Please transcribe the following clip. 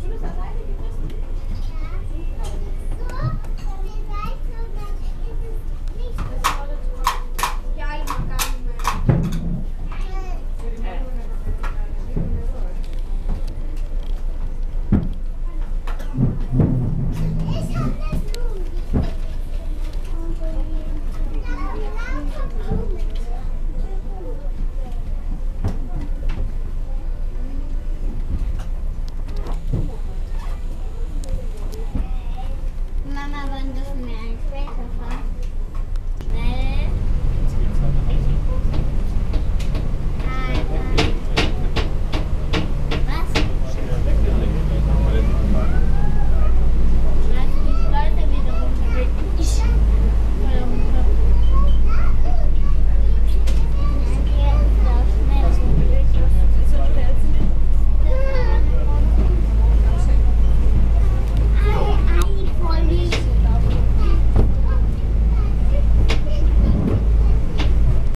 Schönes alleine gewesen.